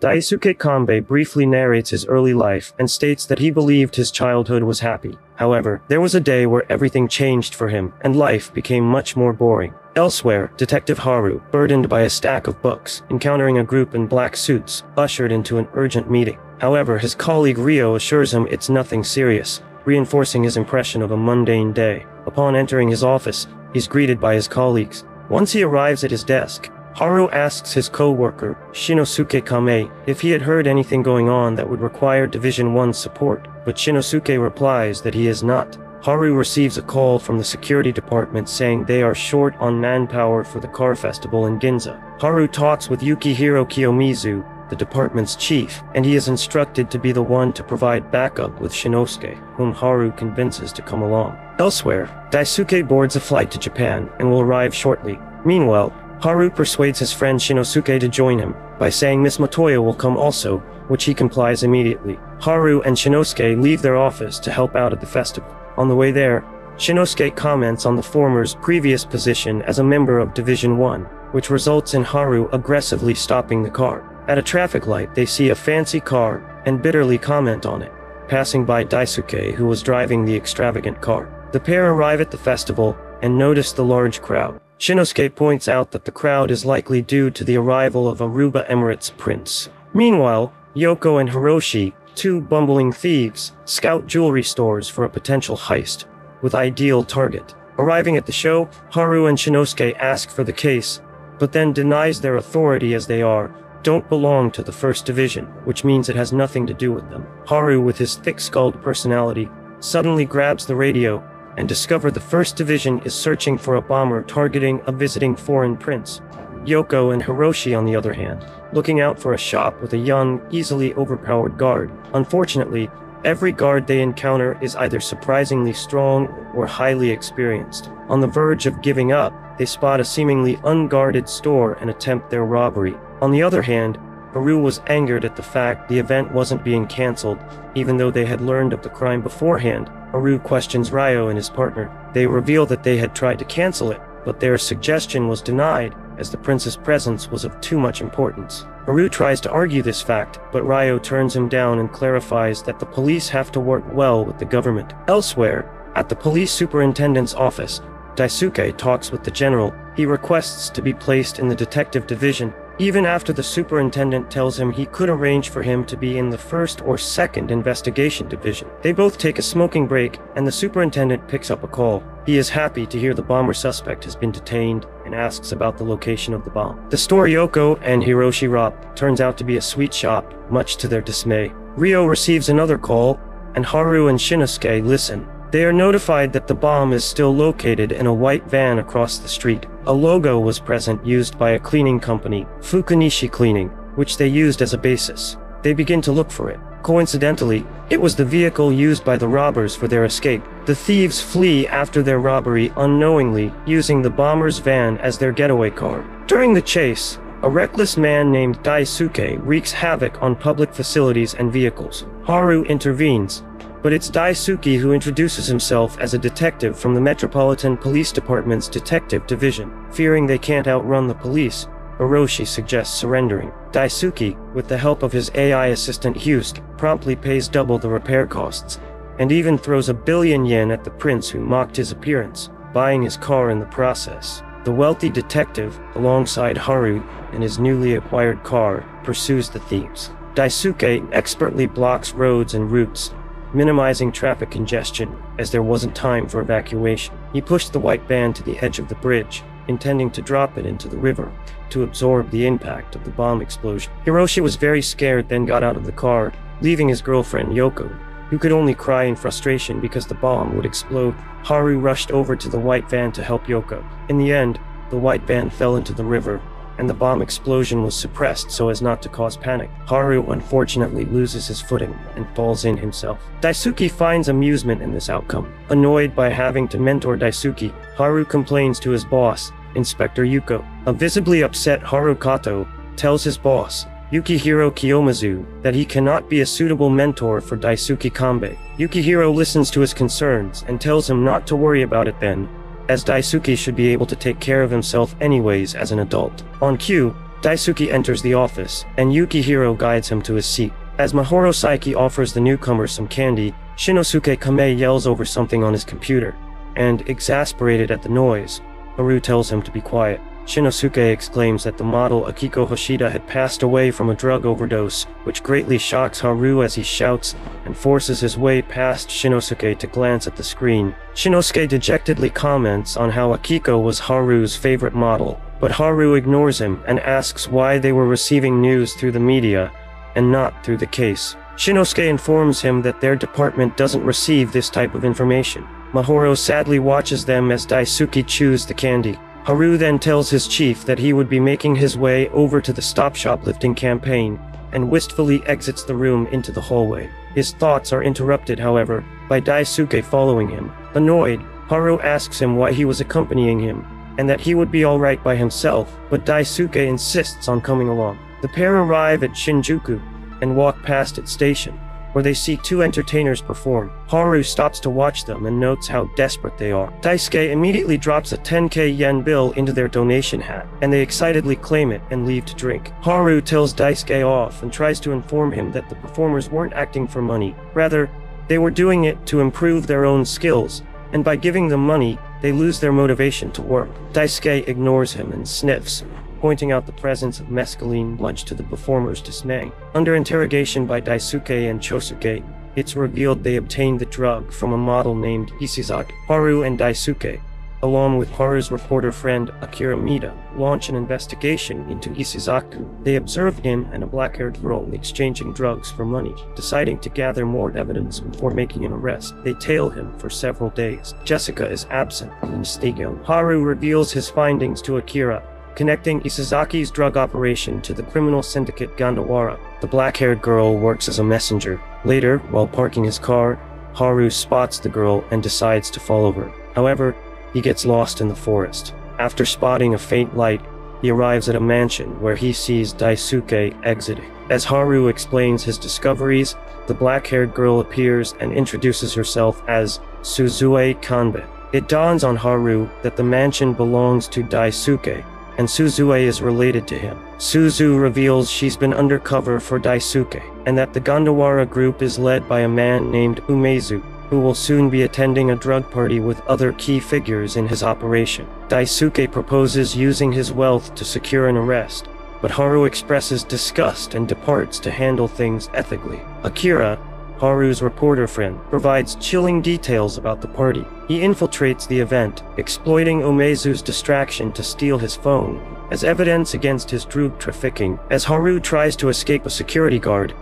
Daisuke Kanbei briefly narrates his early life and states that he believed his childhood was happy. However, there was a day where everything changed for him and life became much more boring. Elsewhere, Detective Haru, burdened by a stack of books, encountering a group in black suits, ushered into an urgent meeting. However, his colleague Rio assures him it's nothing serious, reinforcing his impression of a mundane day. Upon entering his office, he's greeted by his colleagues. Once he arrives at his desk, Haru asks his co-worker, Shinosuke Kame, if he had heard anything going on that would require Division 1 support, but Shinosuke replies that he has not. Haru receives a call from the security department saying they are short on manpower for the car festival in Ginza. Haru talks with Yukihiro Kiyomizu, the department's chief, and he is instructed to be the one to provide backup with Shinosuke, whom Haru convinces to come along. Elsewhere, Daisuke boards a flight to Japan and will arrive shortly. Meanwhile, Haru persuades his friend Shinosuke to join him by saying Miss Matoya will come also, which he complies immediately. Haru and Shinosuke leave their office to help out at the festival. On the way there, Shinosuke comments on the former's previous position as a member of Division 1, which results in Haru aggressively stopping the car. At a traffic light, they see a fancy car and bitterly comment on it, passing by Daisuke, who was driving the extravagant car. The pair arrive at the festival and notice the large crowd. Shinosuke points out that the crowd is likely due to the arrival of Aruba Emirates Prince. Meanwhile, Yoko and Hiroshi, two bumbling thieves, scout jewelry stores for a potential heist, with ideal target. Arriving at the show, Haru and Shinosuke ask for the case, but then denies their authority as they are don't belong to the First Division, which means it has nothing to do with them. Haru, with his thick-skulled personality, suddenly grabs the radio and discover the 1st Division is searching for a bomber targeting a visiting foreign prince. Yoko and Hiroshi, on the other hand, looking out for a shop with a young, easily overpowered guard. Unfortunately, every guard they encounter is either surprisingly strong or highly experienced. On the verge of giving up, they spot a seemingly unguarded store and attempt their robbery. On the other hand, Haru was angered at the fact the event wasn't being cancelled, even though they had learned of the crime beforehand. Haru questions Ryo and his partner. They reveal that they had tried to cancel it, but their suggestion was denied as the prince's presence was of too much importance. Haru tries to argue this fact, but Ryo turns him down and clarifies that the police have to work well with the government. Elsewhere, at the police superintendent's office, Daisuke talks with the general. He requests to be placed in the detective division even after the superintendent tells him he could arrange for him to be in the first or second investigation division. They both take a smoking break, and the superintendent picks up a call. He is happy to hear the bomber suspect has been detained and asks about the location of the bomb. The store Yoko and Hiroshi rob turns out to be a sweet shop, much to their dismay. Rio receives another call, and Haru and Shinosuke listen. They are notified that the bomb is still located in a white van across the street. A logo was present used by a cleaning company, Fukunishi Cleaning, which they used as a basis. They begin to look for it. Coincidentally, it was the vehicle used by the robbers for their escape. The thieves flee after their robbery unknowingly, using the bomber's van as their getaway car. During the chase, a reckless man named Daisuke wreaks havoc on public facilities and vehicles. Haru intervenes, but it's Daisuke who introduces himself as a detective from the Metropolitan Police Department's Detective Division. Fearing they can't outrun the police, Hiroshi suggests surrendering. Daisuke, with the help of his AI assistant Husk, promptly pays double the repair costs, and even throws a billion yen at the prince who mocked his appearance, buying his car in the process. The wealthy detective, alongside Haru and his newly acquired car, pursues the thieves. Daisuke expertly blocks roads and routes, minimizing traffic congestion as there wasn't time for evacuation. He pushed the white van to the edge of the bridge, intending to drop it into the river to absorb the impact of the bomb explosion. Hiroshi was very scared, then got out of the car, leaving his girlfriend Yoko, who could only cry in frustration because the bomb would explode. Haru rushed over to the white van to help Yoko. In the end, the white van fell into the river, and the bomb explosion was suppressed so as not to cause panic. Haru unfortunately loses his footing and falls in himself. Daisuke finds amusement in this outcome. Annoyed by having to mentor Daisuke, Haru complains to his boss, Inspector Yuko. A visibly upset Haru Kato tells his boss, Yukihiro Kiyomizu, that he cannot be a suitable mentor for Daisuke Kanbei. Yukihiro listens to his concerns and tells him not to worry about it then, as Daisuke should be able to take care of himself anyways as an adult. On cue, Daisuke enters the office, and Yukihiro guides him to his seat. As Mahoro Saiki offers the newcomer some candy, Shinosuke Kame yells over something on his computer, and, exasperated at the noise, Haru tells him to be quiet. Shinosuke exclaims that the model Akiko Hoshida had passed away from a drug overdose, which greatly shocks Haru as he shouts and forces his way past Shinosuke to glance at the screen. Shinosuke dejectedly comments on how Akiko was Haru's favorite model, but Haru ignores him and asks why they were receiving news through the media and not through the case. Shinosuke informs him that their department doesn't receive this type of information. Mahoro sadly watches them as Daisuke chews the candy. Haru then tells his chief that he would be making his way over to the stop shoplifting campaign and wistfully exits the room into the hallway. His thoughts are interrupted, however, by Daisuke following him. Annoyed, Haru asks him why he was accompanying him and that he would be alright by himself, but Daisuke insists on coming along. The pair arrive at Shinjuku and walk past its station where they see two entertainers perform. Haru stops to watch them and notes how desperate they are. Daisuke immediately drops a 10k yen bill into their donation hat, and they excitedly claim it and leave to drink. Haru tells Daisuke off and tries to inform him that the performers weren't acting for money. Rather, they were doing it to improve their own skills, and by giving them money, they lose their motivation to work. Daisuke ignores him and sniffs, pointing out the presence of mescaline much to the performer's dismay. Under interrogation by Daisuke and Chosuke, it's revealed they obtained the drug from a model named Isizaki. Haru and Daisuke, along with Haru's reporter friend Akira Mida, launch an investigation into Isizaki. They observe him and a black-haired girl exchanging drugs for money. Deciding to gather more evidence before making an arrest, they tail him for several days. Jessica is absent in Stegyo. Haru reveals his findings to Akira connecting Isazaki's drug operation to the criminal syndicate Gandawara. The black-haired girl works as a messenger. Later, while parking his car, Haru spots the girl and decides to follow her. However, he gets lost in the forest. After spotting a faint light, he arrives at a mansion where he sees Daisuke exiting. As Haru explains his discoveries, the black-haired girl appears and introduces herself as Suzue Kanbe. It dawns on Haru that the mansion belongs to Daisuke, and Suzue is related to him. Suzu reveals she's been undercover for Daisuke, and that the Gandawara group is led by a man named Umezu, who will soon be attending a drug party with other key figures in his operation. Daisuke proposes using his wealth to secure an arrest, but Haru expresses disgust and departs to handle things ethically. Akira, Haru's reporter friend, provides chilling details about the party. He infiltrates the event, exploiting Umezu's distraction to steal his phone, as evidence against his drug trafficking. As Haru tries to escape a security guard,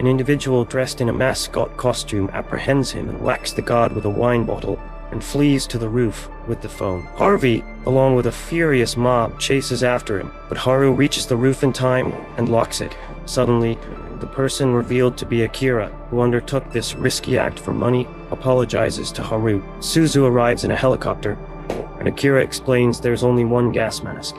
an individual dressed in a mascot costume apprehends him and whacks the guard with a wine bottle and flees to the roof with the phone. Harvey, along with a furious mob, chases after him, but Haru reaches the roof in time and locks it. Suddenly, the person revealed to be Akira, who undertook this risky act for money, apologizes to Haru. Suzu arrives in a helicopter, and Akira explains there's only one gas mask.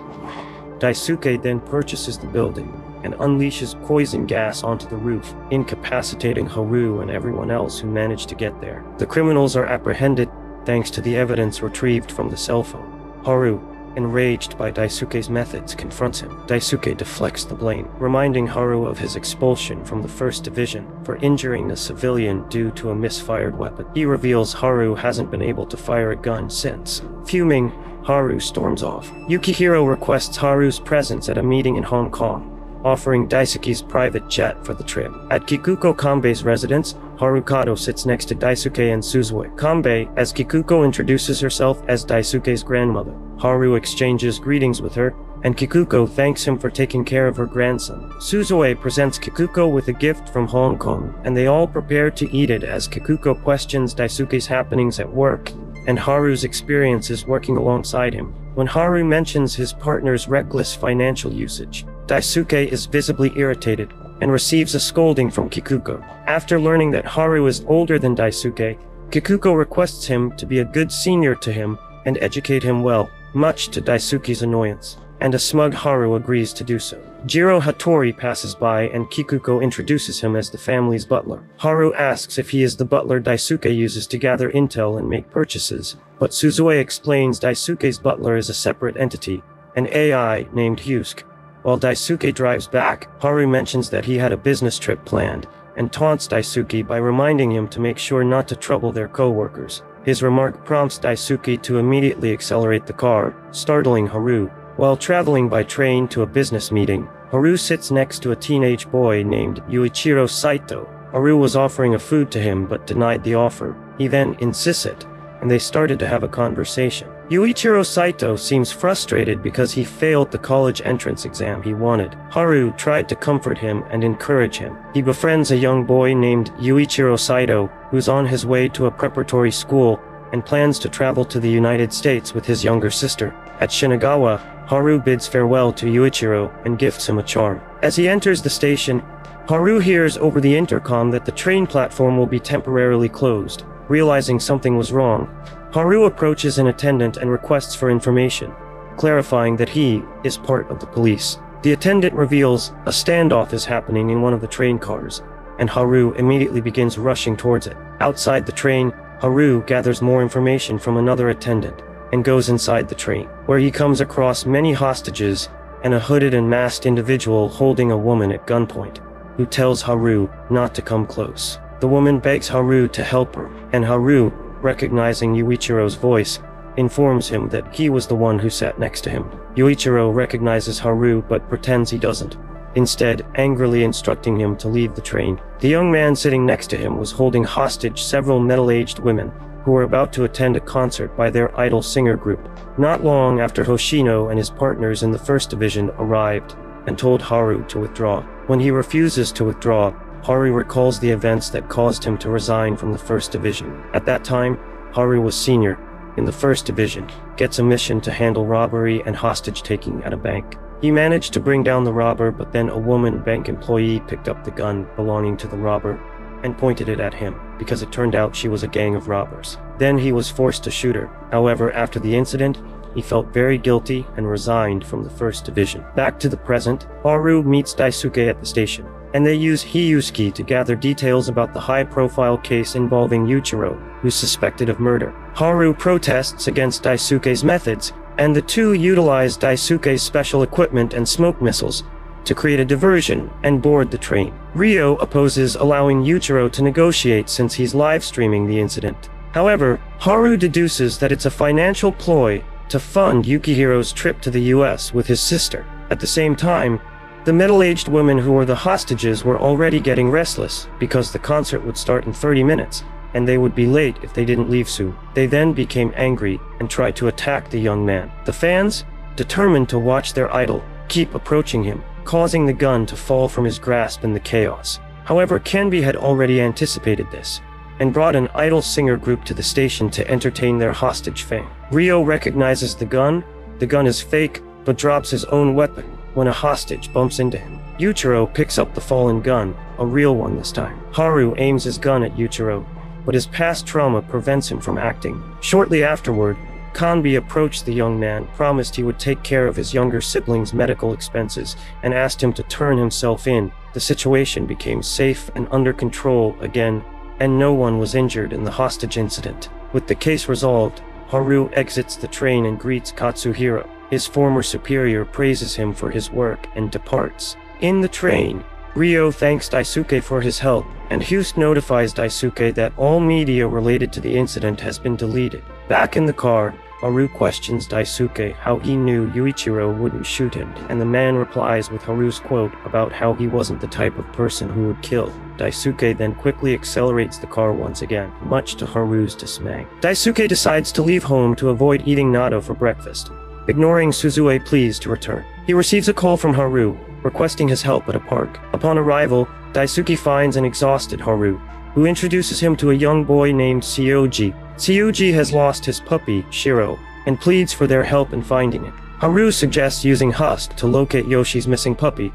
Daisuke then purchases the building and unleashes poison gas onto the roof, incapacitating Haru and everyone else who managed to get there. The criminals are apprehended thanks to the evidence retrieved from the cell phone. Haru, enraged by Daisuke's methods, confronts him. Daisuke deflects the blame, reminding Haru of his expulsion from the First Division for injuring a civilian due to a misfired weapon. He reveals Haru hasn't been able to fire a gun since. Fuming, Haru storms off. Yukihiro requests Haru's presence at a meeting in Hong Kong, offering Daisuke's private jet for the trip. At Kikuko Kambe's residence, Haru Kato sits next to Daisuke and Suzue. Kambe, as Kikuko introduces herself as Daisuke's grandmother. Haru exchanges greetings with her, and Kikuko thanks him for taking care of her grandson. Suzue presents Kikuko with a gift from Hong Kong, and they all prepare to eat it as Kikuko questions Daisuke's happenings at work and Haru's experiences working alongside him. When Haru mentions his partner's reckless financial usage, Daisuke is visibly irritated and receives a scolding from Kikuko. After learning that Haru is older than Daisuke, Kikuko requests him to be a good senior to him and educate him well, much to Daisuke's annoyance, and a smug Haru agrees to do so. Jiro Hattori passes by and Kikuko introduces him as the family's butler. Haru asks if he is the butler Daisuke uses to gather intel and make purchases, but Suzue explains Daisuke's butler is a separate entity, an AI named Yusuke, While Daisuke drives back, Haru mentions that he had a business trip planned and taunts Daisuke by reminding him to make sure not to trouble their co-workers. His remark prompts Daisuke to immediately accelerate the car, startling Haru. While traveling by train to a business meeting, Haru sits next to a teenage boy named Yuichiro Saito. Haru was offering a food to him but denied the offer. He then insists it, and they started to have a conversation. Yuichiro Saito seems frustrated because he failed the college entrance exam he wanted. Haru tried to comfort him and encourage him. He befriends a young boy named Yuichiro Saito, who's on his way to a preparatory school and plans to travel to the United States with his younger sister. At Shinagawa, Haru bids farewell to Yuichiro and gifts him a charm. As he enters the station, Haru hears over the intercom that the train platform will be temporarily closed. Realizing something was wrong, Haru approaches an attendant and requests for information, clarifying that he is part of the police. The attendant reveals a standoff is happening in one of the train cars, and Haru immediately begins rushing towards it. Outside the train, Haru gathers more information from another attendant and goes inside the train, where he comes across many hostages and a hooded and masked individual holding a woman at gunpoint, who tells Haru not to come close. The woman begs Haru to help her, and Haru, recognizing Yuichiro's voice, informs him that he was the one who sat next to him. Yuichiro recognizes Haru but pretends he doesn't, instead angrily instructing him to leave the train. The young man sitting next to him was holding hostage several middle-aged women who were about to attend a concert by their idol singer group. Not long after Hoshino and his partners in the First Division arrived and told Haru to withdraw. When he refuses to withdraw, Haru recalls the events that caused him to resign from the First Division. At that time, Haru was senior in the First Division, gets a mission to handle robbery and hostage taking at a bank. He managed to bring down the robber, but then a woman bank employee picked up the gun belonging to the robber and pointed it at him because it turned out she was a gang of robbers. Then he was forced to shoot her. However, after the incident, he felt very guilty and resigned from the First Division. Back to the present, Haru meets Daisuke at the station, and they use Hyusuke to gather details about the high-profile case involving Yuichiro, who's suspected of murder. Haru protests against Daisuke's methods, and the two utilize Daisuke's special equipment and smoke missiles to create a diversion and board the train. Ryo opposes allowing Yuichiro to negotiate since he's live streaming the incident. However, Haru deduces that it's a financial ploy to fund Yukihiro's trip to the US with his sister. At the same time, the middle-aged women who were the hostages were already getting restless because the concert would start in 30 minutes and they would be late if they didn't leave soon. They then became angry and tried to attack the young man. The fans, determined to watch their idol, keep approaching him, causing the gun to fall from his grasp in the chaos. However, Canby had already anticipated this and brought an idol singer group to the station to entertain their hostage fan. Rio recognizes the gun. The gun is fake, but drops his own weapon when a hostage bumps into him. Yuichiro picks up the fallen gun, a real one this time. Haru aims his gun at Yuichiro, but his past trauma prevents him from acting. Shortly afterward, Kanbi approached the young man, promised he would take care of his younger sibling's medical expenses, and asked him to turn himself in. The situation became safe and under control again, and no one was injured in the hostage incident. With the case resolved, Haru exits the train and greets Katsuhiro. His former superior praises him for his work and departs. In the train, Ryo thanks Daisuke for his help, and Hust notifies Daisuke that all media related to the incident has been deleted. Back in the car, Haru questions Daisuke how he knew Yuichiro wouldn't shoot him, and the man replies with Haru's quote about how he wasn't the type of person who would kill. Daisuke then quickly accelerates the car once again, much to Haru's dismay. Daisuke decides to leave home to avoid eating natto for breakfast, ignoring Suzue's pleas to return. He receives a call from Haru, requesting his help at a park. Upon arrival, Daisuke finds an exhausted Haru, who introduces him to a young boy named Syoji. Syoji has lost his puppy, Shiro, and pleads for their help in finding it. Haru suggests using Husk to locate Yoshi's missing puppy,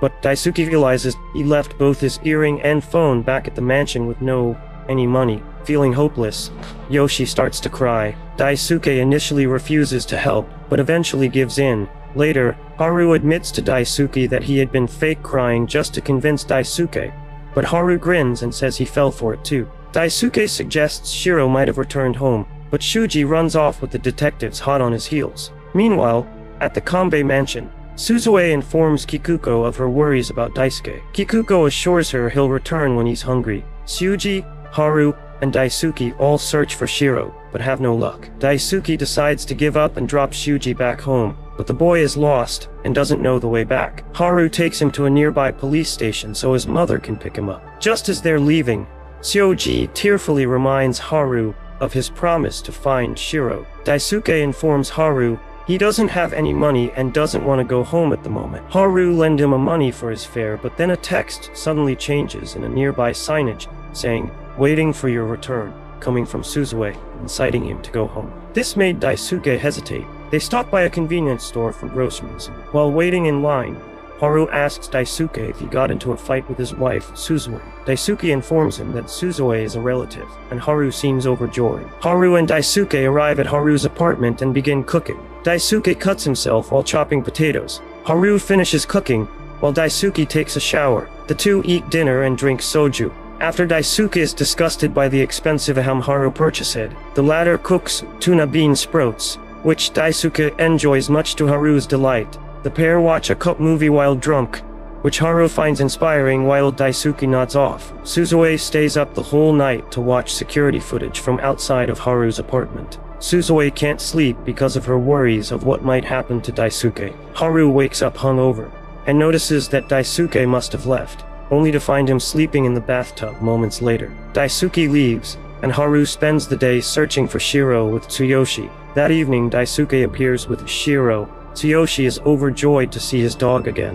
but Daisuke realizes he left both his earring and phone back at the mansion with no any money. Feeling hopeless, Yoshi starts to cry. Daisuke initially refuses to help, but eventually gives in. Later, Haru admits to Daisuke that he had been fake crying just to convince Daisuke, but Haru grins and says he fell for it too. Daisuke suggests Shiro might have returned home, but Shuji runs off with the detectives hot on his heels. Meanwhile, at the Kanbei mansion, Suzue informs Kikuko of her worries about Daisuke. Kikuko assures her he'll return when he's hungry. Tsuji, Haru, and Daisuke all search for Shiro, but have no luck. Daisuke decides to give up and drop Shuji back home, but the boy is lost and doesn't know the way back. Haru takes him to a nearby police station so his mother can pick him up. Just as they're leaving, Syoji tearfully reminds Haru of his promise to find Shiro. Daisuke informs Haru he doesn't have any money and doesn't want to go home at the moment. Haru lend him a money for his fare, but then a text suddenly changes in a nearby signage saying, waiting for your return, coming from Suzue, inciting him to go home. This made Daisuke hesitate. They stop by a convenience store for groceries. While waiting in line, Haru asks Daisuke if he got into a fight with his wife, Suzue. Daisuke informs him that Suzue is a relative, and Haru seems overjoyed. Haru and Daisuke arrive at Haru's apartment and begin cooking. Daisuke cuts himself while chopping potatoes. Haru finishes cooking, while Daisuke takes a shower. The two eat dinner and drink soju. After Daisuke is disgusted by the expensive ham Haru purchased, the latter cooks tuna bean sprouts, which Daisuke enjoys much to Haru's delight. The pair watch a cult movie while drunk, which Haru finds inspiring while Daisuke nods off. Suzue stays up the whole night to watch security footage from outside of Haru's apartment. Suzue can't sleep because of her worries of what might happen to Daisuke. Haru wakes up hungover and notices that Daisuke must have left, only to find him sleeping in the bathtub moments later. Daisuke leaves, and Haru spends the day searching for Shiro with Tsuyoshi. That evening, Daisuke appears with Shiro Tsuyoshi is overjoyed to see his dog again,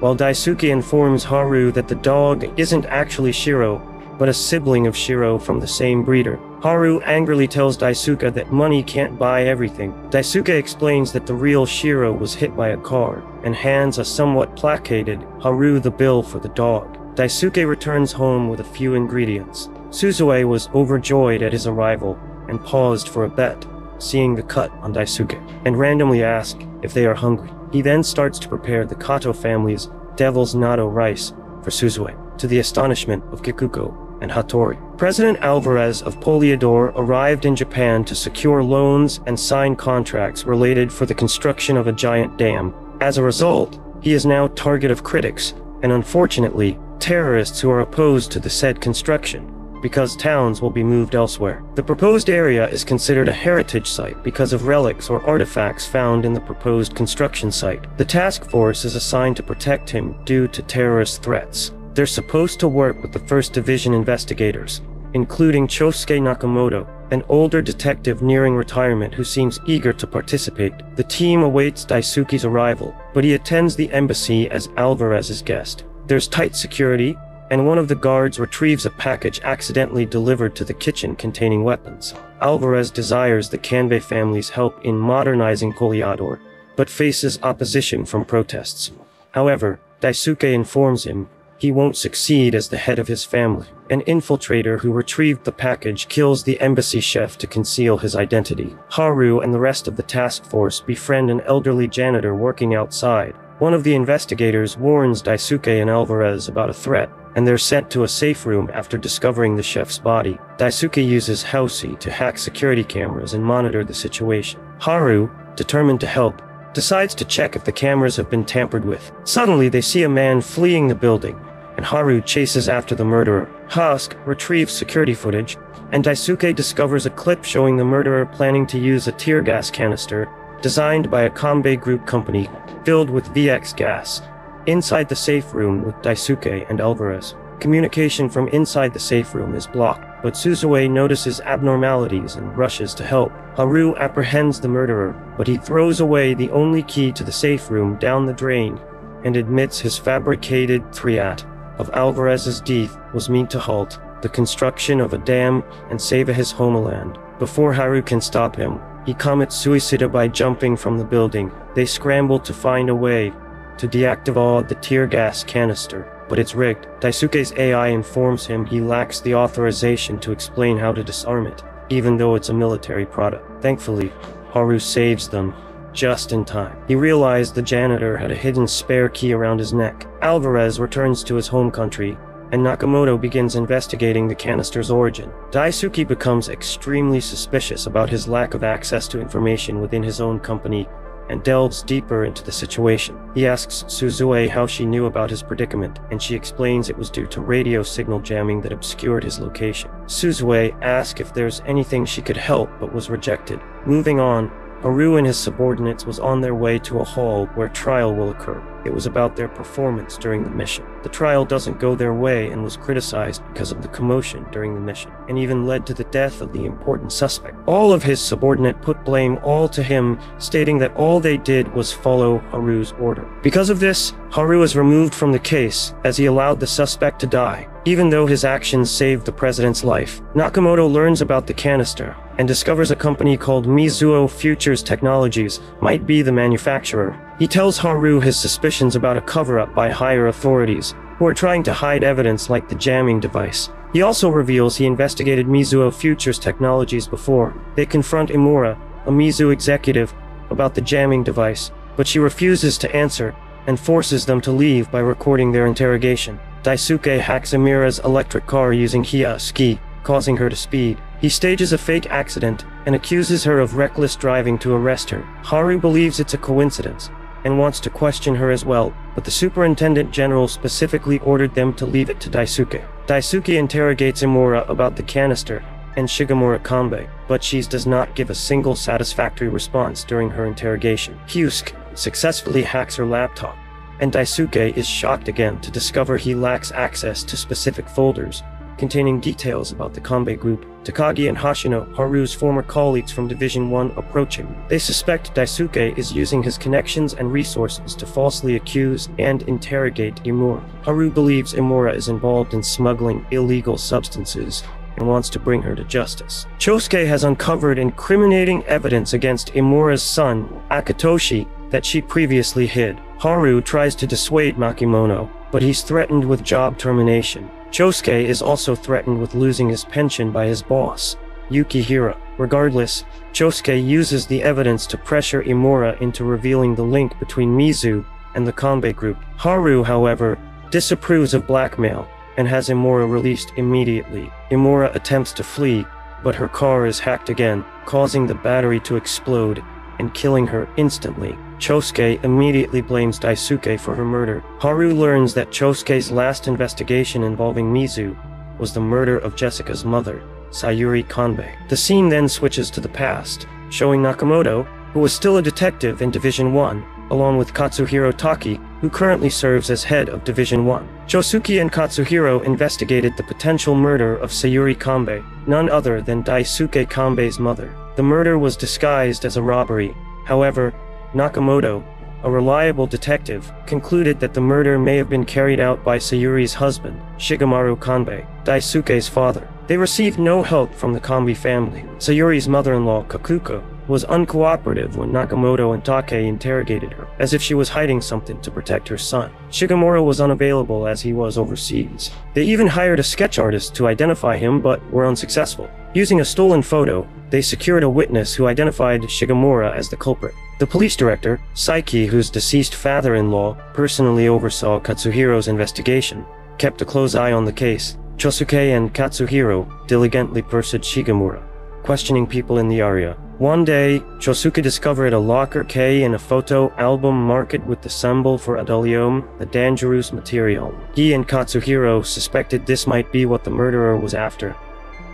while Daisuke informs Haru that the dog isn't actually Shiro, but a sibling of Shiro from the same breeder. Haru angrily tells Daisuke that money can't buy everything. Daisuke explains that the real Shiro was hit by a car, and hands a somewhat placated Haru the bill for the dog. Daisuke returns home with a few ingredients. Suzue was overjoyed at his arrival and paused for a bet seeing the cut on Daisuke, and randomly ask if they are hungry. He then starts to prepare the Kato family's devil's natto rice for Suzue, to the astonishment of Kikuko and Hattori. President Alvarez of Poliador arrived in Japan to secure loans and sign contracts related for the construction of a giant dam. As a result, he is now target of critics, and unfortunately, terrorists who are opposed to the said construction because towns will be moved elsewhere. The proposed area is considered a heritage site because of relics or artifacts found in the proposed construction site. The task force is assigned to protect him due to terrorist threats. They're supposed to work with the 1st Division investigators, including Chosuke Nakamoto, an older detective nearing retirement who seems eager to participate. The team awaits Daisuke's arrival, but he attends the embassy as Alvarez's guest. There's tight security, and one of the guards retrieves a package accidentally delivered to the kitchen containing weapons. Alvarez desires the Kanbei family's help in modernizing Poliador, but faces opposition from protests. However, Daisuke informs him he won't succeed as the head of his family. An infiltrator who retrieved the package kills the embassy chef to conceal his identity. Haru and the rest of the task force befriend an elderly janitor working outside. One of the investigators warns Daisuke and Alvarez about a threat, and they're sent to a safe room after discovering the chef's body. Daisuke uses Housey to hack security cameras and monitor the situation. Haru, determined to help, decides to check if the cameras have been tampered with. Suddenly, they see a man fleeing the building, and Haru chases after the murderer. Husk retrieves security footage, and Daisuke discovers a clip showing the murderer planning to use a tear gas canister designed by a Kanbei Group company filled with VX gas. Inside the safe room with Daisuke and Alvarez, communication from inside the safe room is blocked, but Suzue notices abnormalities and rushes to help. Haru apprehends the murderer, but he throws away the only key to the safe room down the drain and admits his fabricated threat of Alvarez's death was meant to halt the construction of a dam and save his homeland. Before Haru can stop him, he commits suicide by jumping from the building. They scramble to find a way to deactivate the tear gas canister, but it's rigged. Daisuke's AI informs him he lacks the authorization to explain how to disarm it, even though it's a military product. Thankfully, Haru saves them just in time. He realized the janitor had a hidden spare key around his neck. Alvarez returns to his home country, and Nakamoto begins investigating the canister's origin. Daisuke becomes extremely suspicious about his lack of access to information within his own company and delves deeper into the situation. He asks Suzue how she knew about his predicament, and she explains it was due to radio signal jamming that obscured his location. Suzue asks if there's anything she could help but was rejected. Moving on, Haru and his subordinates was on their way to a hall where trial will occur. It was about their performance during the mission. The trial doesn't go their way and was criticized because of the commotion during the mission, and even led to the death of the important suspect. All of his subordinate put blame all to him, stating that all they did was follow Haru's order. Because of this, Haru is removed from the case as he allowed the suspect to die, even though his actions saved the president's life. Nakamoto learns about the canister and discovers a company called Mizuo Futures Technologies might be the manufacturer. He tells Haru his suspicions about a cover-up by higher authorities, who are trying to hide evidence like the jamming device. He also reveals he investigated Mizuo Futures Technologies before. They confront Imura, a Mizu executive, about the jamming device, but she refuses to answer and forces them to leave by recording their interrogation. Daisuke hacks Imura's electric car using Hia ski, causing her to speed. He stages a fake accident and accuses her of reckless driving to arrest her. Haru believes it's a coincidence and wants to question her as well, but the superintendent general specifically ordered them to leave it to Daisuke. Daisuke interrogates Imura about the canister and Shigemura Kanbei, but she does not give a single satisfactory response during her interrogation. Hyusuke successfully hacks her laptop, and Daisuke is shocked again to discover he lacks access to specific folders containing details about the Kanbei group. Takagi and Hashino, Haru's former colleagues from Division 1, approach him. They suspect Daisuke is using his connections and resources to falsely accuse and interrogate Imura. Haru believes Imura is involved in smuggling illegal substances and wants to bring her to justice. Chosuke has uncovered incriminating evidence against Imura's son, Akitoshi, that she previously hid. Haru tries to dissuade Nakamoto, but he's threatened with job termination. Chosuke is also threatened with losing his pension by his boss, Yukihiro. Regardless, Chosuke uses the evidence to pressure Imura into revealing the link between Mizu and the Kanbei group. Haru, however, disapproves of blackmail and has Imura released immediately. Imura attempts to flee, but her car is hacked again, causing the battery to explode and killing her instantly. Chosuke immediately blames Daisuke for her murder. Haru learns that Chosuke's last investigation involving Mizu was the murder of Jessica's mother, Sayuri Kanbe. The scene then switches to the past, showing Nakamoto, who was still a detective in Division 1, along with Katsuhiro Taki, who currently serves as head of Division 1. Chosuke and Katsuhiro investigated the potential murder of Sayuri Kanbe, none other than Daisuke Kanbe's mother. The murder was disguised as a robbery. However, Nakamoto, a reliable detective, concluded that the murder may have been carried out by Sayuri's husband, Shigemaru Kanbei, Daisuke's father. They received no help from the Kanbei family. Sayuri's mother-in-law, Kikuko, was uncooperative when Nakamoto and Taki interrogated her, as if she was hiding something to protect her son. Shigemura was unavailable as he was overseas. They even hired a sketch artist to identify him, but were unsuccessful. Using a stolen photo, they secured a witness who identified Shigemura as the culprit. The police director, Saiki, whose deceased father-in-law personally oversaw Katsuhiro's investigation, kept a close eye on the case. Chosuke and Katsuhiro diligently pursued Shigemura, questioning people in the area. One day, Chosuke discovered a locker key in a photo album marked with the symbol for adolium, the dangerous material. He and Katsuhiro suspected this might be what the murderer was after.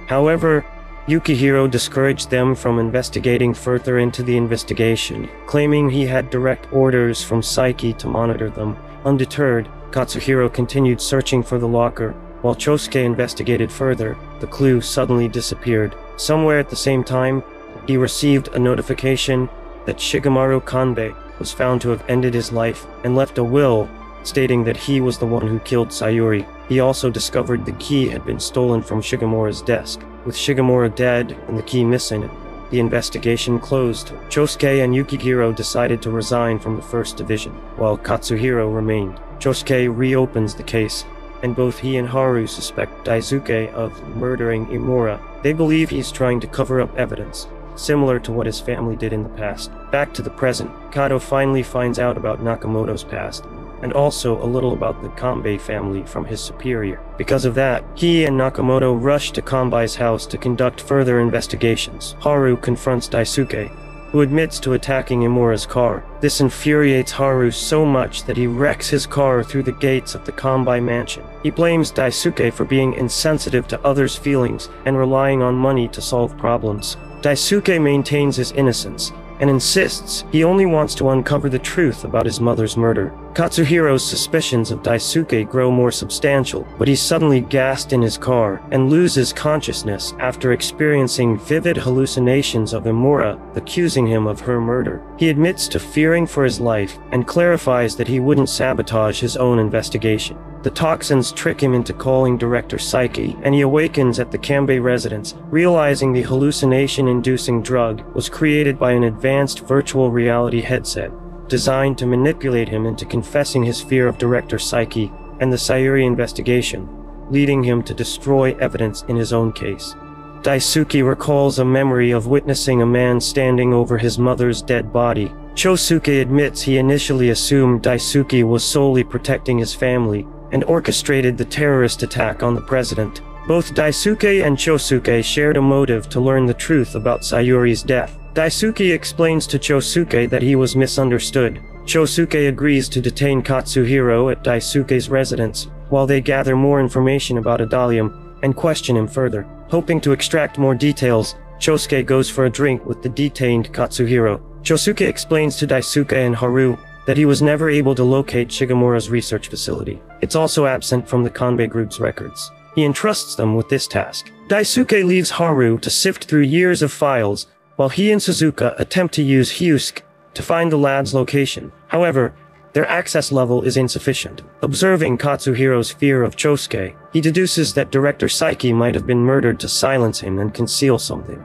However, Yukihiro discouraged them from investigating further into the investigation, claiming he had direct orders from Saiki to monitor them. Undeterred, Katsuhiro continued searching for the locker. While Chosuke investigated further, the clue suddenly disappeared. Somewhere at the same time, he received a notification that Shigemaru Kanbei was found to have ended his life and left a will stating that he was the one who killed Sayuri. He also discovered the key had been stolen from Shigemura's desk. With Shigemura dead and the key missing, the investigation closed. Chosuke and Yukihiro decided to resign from the First Division, while Katsuhiro remained. Chosuke reopens the case, and both he and Haru suspect Daisuke of murdering Imura. They believe he's trying to cover up evidence, similar to what his family did in the past. Back to the present, Kato finally finds out about Nakamoto's past, and also a little about the Kanbei family from his superior. Because of that, he and Nakamoto rush to Kanbei's house to conduct further investigations. Haru confronts Daisuke, who admits to attacking Imura's car. This infuriates Haru so much that he wrecks his car through the gates of the Kanbei mansion. He blames Daisuke for being insensitive to others' feelings and relying on money to solve problems. Daisuke maintains his innocence and insists he only wants to uncover the truth about his mother's murder. Katsuhiro's suspicions of Daisuke grow more substantial, but he's suddenly gassed in his car and loses consciousness after experiencing vivid hallucinations of Imura accusing him of her murder. He admits to fearing for his life and clarifies that he wouldn't sabotage his own investigation. The toxins trick him into calling Director Saiki, and he awakens at the Kanbei residence, realizing the hallucination-inducing drug was created by an advanced virtual reality headset, designed to manipulate him into confessing his fear of Director Saiki and the Sayuri investigation, leading him to destroy evidence in his own case. Daisuke recalls a memory of witnessing a man standing over his mother's dead body. Chosuke admits he initially assumed Daisuke was solely protecting his family, and orchestrated the terrorist attack on the president. Both Daisuke and Chosuke shared a motive to learn the truth about Sayuri's death. Daisuke explains to Chosuke that he was misunderstood. Chosuke agrees to detain Katsuhiro at Daisuke's residence while they gather more information about Adalium and question him further. Hoping to extract more details, Chosuke goes for a drink with the detained Katsuhiro. Chosuke explains to Daisuke and Haru that he was never able to locate Shigemura's research facility. It's also absent from the Kanbei Group's records. He entrusts them with this task. Daisuke leaves Haru to sift through years of files, while he and Suzuka attempt to use Hyusuke to find the lad's location. However, their access level is insufficient. Observing Katsuhiro's fear of Chosuke, he deduces that Director Saiki might have been murdered to silence him and conceal something.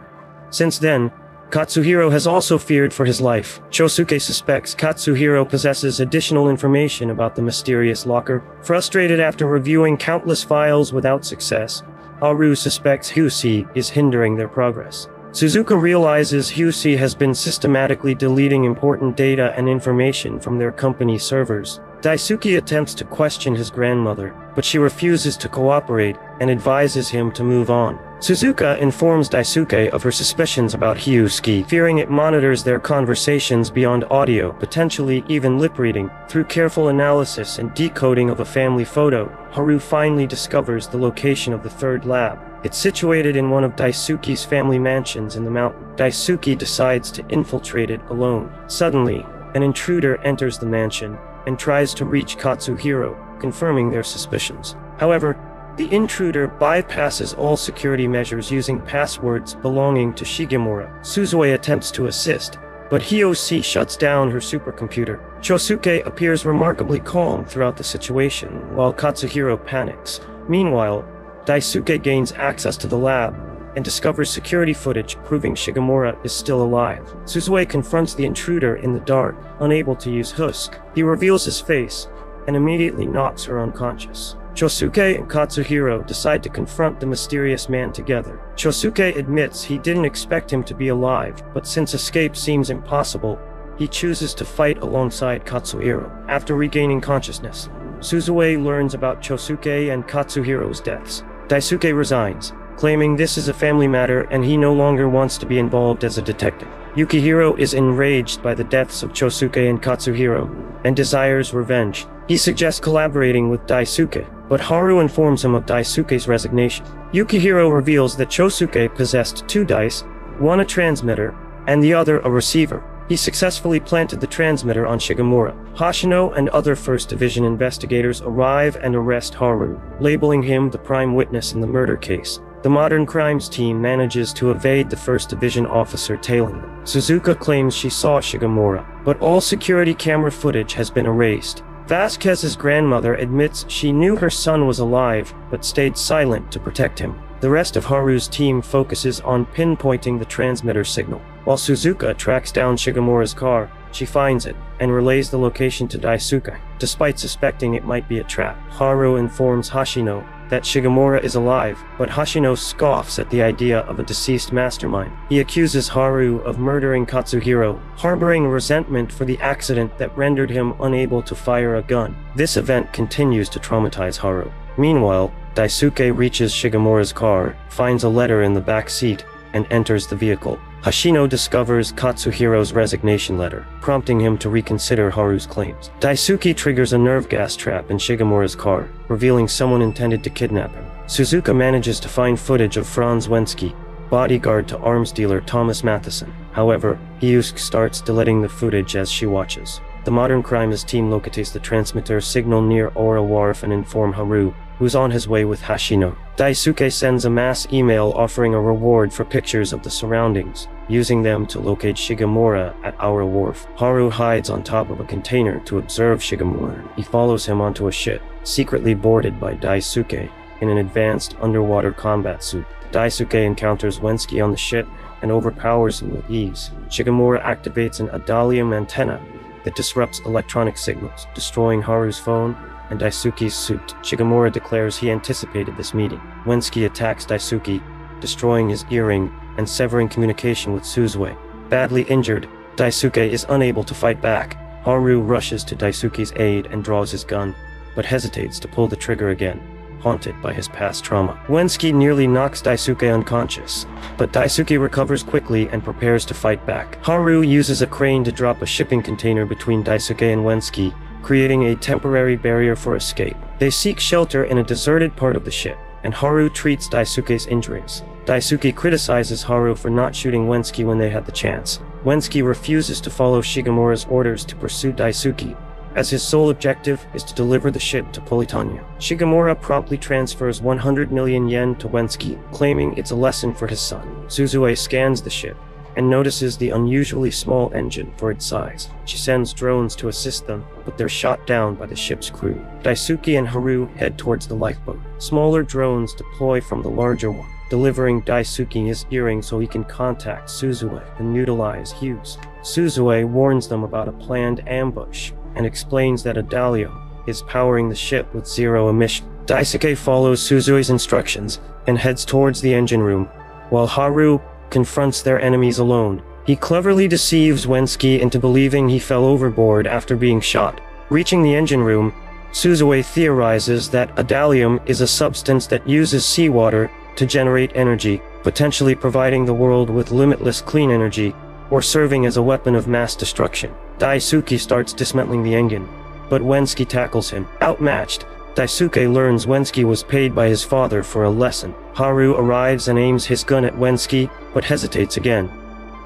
Since then, Katsuhiro has also feared for his life. Chosuke suspects Katsuhiro possesses additional information about the mysterious locker. Frustrated after reviewing countless files without success, Haru suspects Hyusuke is hindering their progress. Suzuka realizes Hyusuke has been systematically deleting important data and information from their company servers. Daisuke attempts to question his grandmother, but she refuses to cooperate and advises him to move on. Suzuka informs Daisuke of her suspicions about Hyusuke, fearing it monitors their conversations beyond audio, potentially even lip reading. Through careful analysis and decoding of a family photo, Haru finally discovers the location of the third lab. It's situated in one of Daisuke's family mansions in the mountain. Daisuke decides to infiltrate it alone. Suddenly, an intruder enters the mansion and tries to reach Katsuhiro, confirming their suspicions. However, the intruder bypasses all security measures using passwords belonging to Shigemura. Suzue attempts to assist, but Hyoshi shuts down her supercomputer. Chosuke appears remarkably calm throughout the situation, while Katsuhiro panics. Meanwhile, Daisuke gains access to the lab and discovers security footage proving Shigemura is still alive. Suzue confronts the intruder in the dark, unable to use Husk. He reveals his face and immediately knocks her unconscious. Chosuke and Katsuhiro decide to confront the mysterious man together. Chosuke admits he didn't expect him to be alive, but since escape seems impossible, he chooses to fight alongside Katsuhiro. After regaining consciousness, Suzue learns about Chosuke and Katsuhiro's deaths. Daisuke resigns, claiming this is a family matter and he no longer wants to be involved as a detective. Yukihiro is enraged by the deaths of Chosuke and Katsuhiro and desires revenge. He suggests collaborating with Daisuke, but Haru informs him of Daisuke's resignation. Yukihiro reveals that Chosuke possessed two dice, one a transmitter, and the other a receiver. He successfully planted the transmitter on Shigemura. Hashino and other First Division investigators arrive and arrest Haru, labeling him the prime witness in the murder case. The modern crimes team manages to evade the First Division officer tailing them. Suzuka claims she saw Shigemura, but all security camera footage has been erased. Vasquez's grandmother admits she knew her son was alive, but stayed silent to protect him. The rest of Haru's team focuses on pinpointing the transmitter signal. While Suzuka tracks down Shigemura's car, she finds it and relays the location to Daisuke. Despite suspecting it might be a trap, Haru informs Hashino that Shigemura is alive, but Hashino scoffs at the idea of a deceased mastermind. He accuses Haru of murdering Katsuhiro, harboring resentment for the accident that rendered him unable to fire a gun. This event continues to traumatize Haru. Meanwhile, Daisuke reaches Shigemura's car, finds a letter in the back seat, and enters the vehicle. Hashino discovers Katsuhiro's resignation letter, prompting him to reconsider Haru's claims. Daisuke triggers a nerve gas trap in Shigemura's car, revealing someone intended to kidnap him. Suzuka manages to find footage of Franz Wensky, bodyguard to arms dealer Thomas Matheson. However, Hyusuke starts deleting the footage as she watches. The modern crimes team locates the transmitter signal near Ora Wharf and inform Haru, who's on his way with Hashino. Daisuke sends a mass email offering a reward for pictures of the surroundings, using them to locate Shigemura at Ora Wharf. Haru hides on top of a container to observe Shigemura. He follows him onto a ship, secretly boarded by Daisuke in an advanced underwater combat suit. Daisuke encounters Wensky on the ship and overpowers him with ease. Shigemura activates an Adalium antenna that disrupts electronic signals, destroying Haru's phone and Daisuke's suit. Shigemura declares he anticipated this meeting. Wensky attacks Daisuke, destroying his earring and severing communication with Suzue. Badly injured, Daisuke is unable to fight back. Haru rushes to Daisuke's aid and draws his gun, but hesitates to pull the trigger again, haunted by his past trauma. Wensky nearly knocks Daisuke unconscious, but Daisuke recovers quickly and prepares to fight back. Haru uses a crane to drop a shipping container between Daisuke and Wensky, creating a temporary barrier for escape. They seek shelter in a deserted part of the ship, and Haru treats Daisuke's injuries. Daisuke criticizes Haru for not shooting Wensky when they had the chance. Wensky refuses to follow Shigemura's orders to pursue Daisuke, as his sole objective is to deliver the ship to Politania. Shigemura promptly transfers 100 million yen to Wensky, claiming it's a lesson for his son. Suzue scans the ship and notices the unusually small engine for its size. She sends drones to assist them, but they're shot down by the ship's crew. Daisuke and Haru head towards the lifeboat. Smaller drones deploy from the larger one, delivering Daisuke his earring so he can contact Suzue and utilize Hughes. Suzue warns them about a planned ambush and explains that Adalium is powering the ship with zero emission. Daisuke follows Suzue's instructions and heads towards the engine room, while Haru confronts their enemies alone. He cleverly deceives Wensky into believing he fell overboard after being shot. Reaching the engine room, Suzue theorizes that Adalium is a substance that uses seawater to generate energy, potentially providing the world with limitless clean energy, or serving as a weapon of mass destruction. Daisuke starts dismantling the engine, but Wensky tackles him. Outmatched, Daisuke learns Wensky was paid by his father for a lesson. Haru arrives and aims his gun at Wensky, but hesitates again.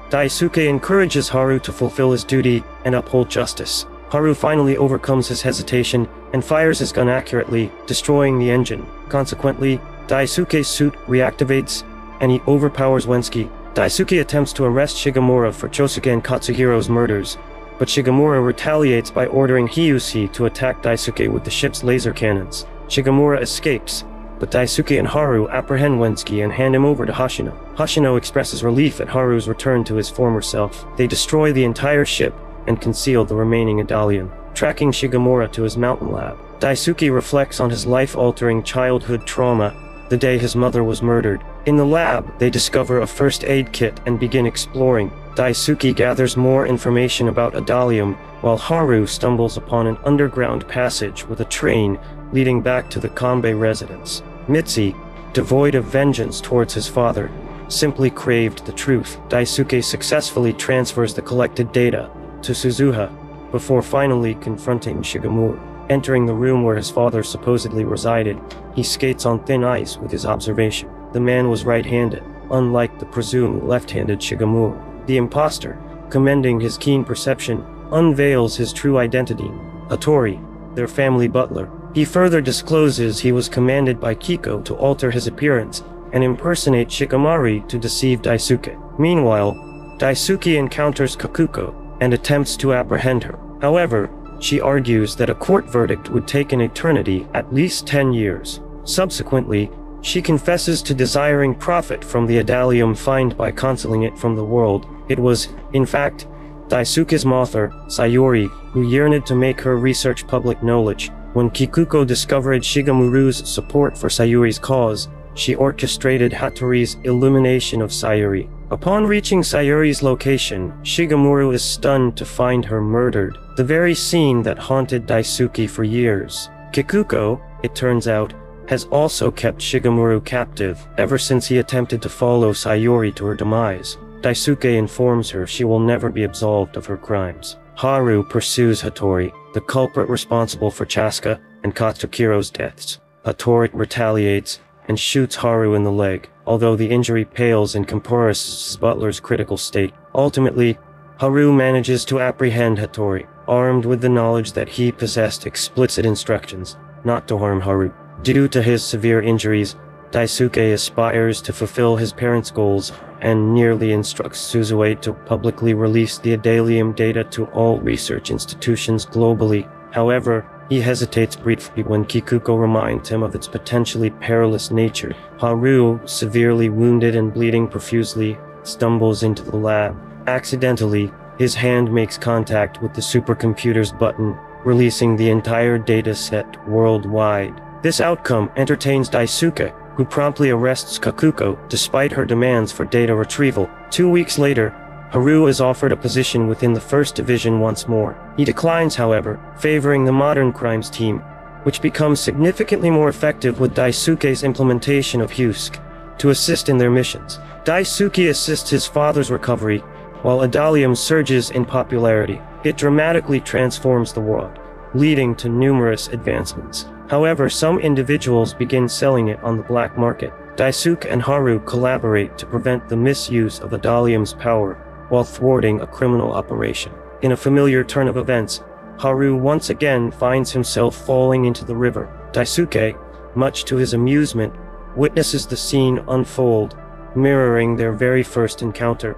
Daisuke encourages Haru to fulfill his duty and uphold justice. Haru finally overcomes his hesitation and fires his gun accurately, destroying the engine. Consequently, Daisuke's suit reactivates and he overpowers Wensky. Daisuke attempts to arrest Shigemura for Chosuke and Katsuhiro's murders, but Shigemura retaliates by ordering Hyusuke to attack Daisuke with the ship's laser cannons. Shigemura escapes, but Daisuke and Haru apprehend Wensky and hand him over to Hashino. Hashino expresses relief at Haru's return to his former self. They destroy the entire ship and conceal the remaining Adalium, tracking Shigemura to his mountain lab. Daisuke reflects on his life-altering childhood trauma the day his mother was murdered. In the lab, they discover a first aid kit and begin exploring. Daisuke gathers more information about Adalium, while Haru stumbles upon an underground passage with a train leading back to the Kanbei residence. Mitzi, devoid of vengeance towards his father, simply craved the truth. Daisuke successfully transfers the collected data to Suzue before finally confronting Shigemura. Entering the room where his father supposedly resided, he skates on thin ice with his observation. The man was right-handed, unlike the presumed left-handed Shigemura. The impostor, commending his keen perception, unveils his true identity, Hattori, their family butler. He further discloses he was commanded by Kiko to alter his appearance and impersonate Shigemura to deceive Daisuke. Meanwhile, Daisuke encounters Kikuko and attempts to apprehend her. However, she argues that a court verdict would take an eternity, at least 10 years. Subsequently, she confesses to desiring profit from the Adalium find by concealing it from the world. It was, in fact, Daisuke's mother, Sayori, who yearned to make her research public knowledge. When Kikuko discovered Shigemura's support for Sayori's cause, she orchestrated Hattori's illumination of Sayori. Upon reaching Sayori's location, Shigemura is stunned to find her murdered, the very scene that haunted Daisuke for years. Kikuko, it turns out, has also kept Shigemura captive ever since he attempted to follow Sayori to her demise. Daisuke informs her she will never be absolved of her crimes. Haru pursues Hattori, the culprit responsible for Chosuke and Katsuhiro's deaths. Hattori retaliates and shoots Haru in the leg, although the injury pales in comparison to Butler's critical state. Ultimately, Haru manages to apprehend Hattori, armed with the knowledge that he possessed explicit instructions not to harm Haru. Due to his severe injuries, Daisuke aspires to fulfill his parents' goals and nearly instructs Suzue to publicly release the Adalium data to all research institutions globally. However, he hesitates briefly when Kikuko reminds him of its potentially perilous nature. Haru, severely wounded and bleeding profusely, stumbles into the lab. Accidentally, his hand makes contact with the supercomputer's button, releasing the entire data set worldwide. This outcome entertains Daisuke, who promptly arrests Kikuko despite her demands for data retrieval. Two weeks later, Haru is offered a position within the First Division once more. He declines, however, favoring the Modern Crimes team, which becomes significantly more effective with Daisuke's implementation of Husk to assist in their missions. Daisuke assists his father's recovery, while Adalium surges in popularity. It dramatically transforms the world, leading to numerous advancements. However, some individuals begin selling it on the black market. Daisuke and Haru collaborate to prevent the misuse of Adalium's power while thwarting a criminal operation. In a familiar turn of events, Haru once again finds himself falling into the river. Daisuke, much to his amusement, witnesses the scene unfold, mirroring their very first encounter.